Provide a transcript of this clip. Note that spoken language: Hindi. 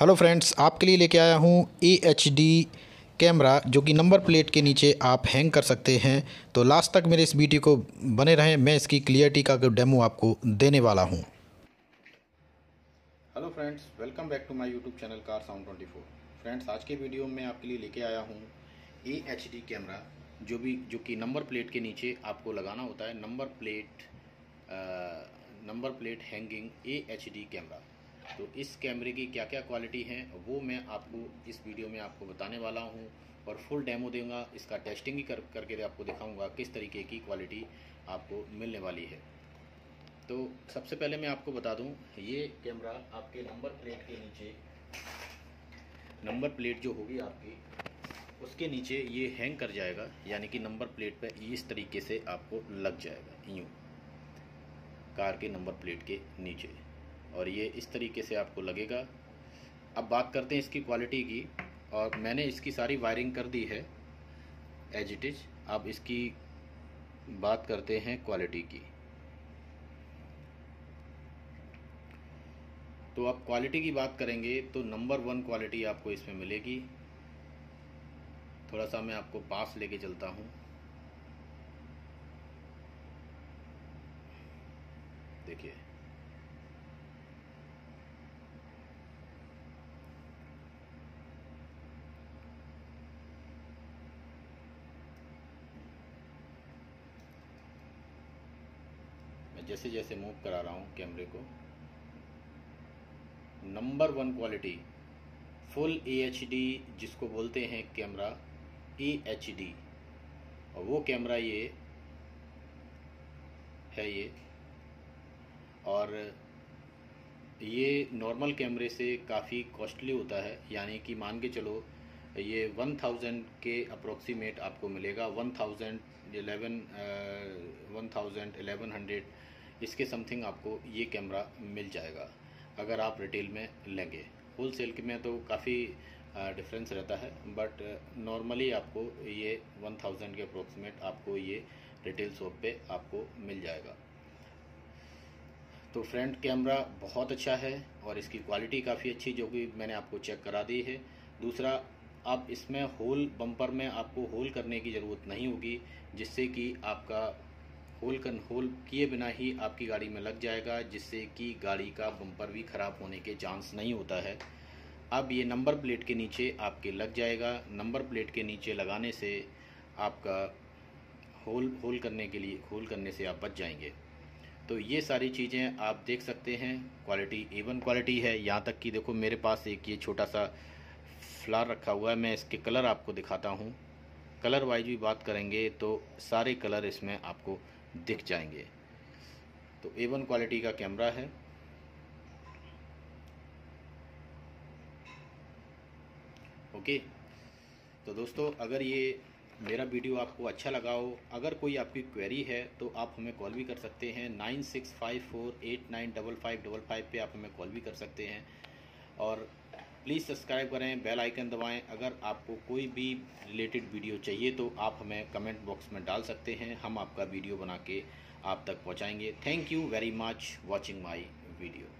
हेलो फ्रेंड्स, आपके लिए लेके आया हूँ ए एच डी कैमरा, जो कि नंबर प्लेट के नीचे आप हैंग कर सकते हैं। तो लास्ट तक मेरे इस वीडियो को बने रहें, मैं इसकी क्लियरिटी का डेमो आपको देने वाला हूँ। Hello friends, welcome back to my YouTube channel car sound 24 friends, आज के वीडियो में आपके लिए लेके आया हूँ ए एच डी कैमरा, जो भी, जो कि नंबर प्लेट के नीचे आपको लगाना होता है। Number plate number plate hanging a H D camera. तो इस कैमरे की क्या क्या क्वालिटी है, वो मैं आपको इस वीडियो में आपको बताने वाला हूँ और फुल डेमो दूँगा। इसका टेस्टिंग भी कर, करके आपको दिखाऊँगा किस तरीके की क्वालिटी आपको मिलने वाली है। तो सबसे पहले मैं आपको बता दूँ, ये कैमरा आपके नंबर प्लेट के नीचे नंबर प्लेट जो होगी आपकी, उसके नीचे ये हैंग कर जाएगा, यानी कि नंबर प्लेट पे इस तरीके से आपको लग जाएगा, यूँ। कार के नंबर प्लेट के नीचे। और ये इस तरीके से आपको लगेगा। अब बात करते हैं इसकी क्वालिटी की, और मैंने इसकी सारी वायरिंग कर दी है एज इट इज़ अब इसकी बात करते हैं क्वालिटी की। तो अब क्वालिटी की बात करेंगे तो नंबर वन क्वालिटी आपको इसमें मिलेगी। थोड़ा सा मैं आपको पास लेके चलता हूँ। देखिए। जैसे जैसे मूव करा रहा हूँ कैमरे को number one quality full D जिसको बोलते हैं कैमरा डी और वो कैमरा ये है ये। और ये नॉर्मल कैमरे से काफ़ी कॉस्टली होता है, यानी कि मान के चलो, ये वन थाउज़ेंड के अप्रोक्सीमेट आपको मिलेगा। One thousand eleven one thousand eleven hundred इसके समथिंग आपको ये कैमरा मिल जाएगा, अगर आप रिटेल में लेंगे। होल सेल में तो काफ़ी डिफरेंस रहता है बट नॉर्मली आपको ये वन थाउज़ेंड के अप्रोक्सीमेट आपको ये रिटेल शॉप पे आपको मिल जाएगा। तो फ्रंट कैमरा बहुत अच्छा है और इसकी क्वालिटी काफ़ी अच्छी, जो कि मैंने आपको चेक करा दी है। दूसरा, आप इसमें होल बम्पर में आपको होल करने की ज़रूरत नहीं होगी, जिससे कि आपका होल कन होल किए बिना ही आपकी गाड़ी में लग जाएगा, जिससे कि गाड़ी का बम्पर भी ख़राब होने के चांस नहीं होता है। अब ये नंबर प्लेट के नीचे आपके लग जाएगा। नंबर प्लेट के नीचे लगाने से आपका होल होल करने के लिए, होल करने से आप बच जाएँगे। तो ये सारी चीज़ें आप देख सकते हैं। क्वालिटी एवन क्वालिटी है। यहाँ तक कि देखो मेरे पास एक ये छोटा सा फ्लार रखा हुआ है। मैं इसके कलर आपको दिखाता हूँ। कलर वाइज भी बात करेंगे तो सारे कलर इसमें आपको दिख जाएँगे। तो ए वन क्वालिटी का कैमरा है। ओके तो दोस्तों, अगर ये मेरा वीडियो आपको अच्छा लगा हो, अगर कोई आपकी क्वेरी है तो आप हमें कॉल भी कर सकते हैं। Nine six five four eight nine double five double five पर आप हमें कॉल भी कर सकते हैं। और प्लीज़ सब्सक्राइब करें बेल आइकन दबाएँ। अगर आपको कोई भी रिलेटेड वीडियो चाहिए तो आप हमें कमेंट बॉक्स में डाल सकते हैं। हम आपका वीडियो बना के आप तक पहुंचाएँगे। Thank you very much watching my video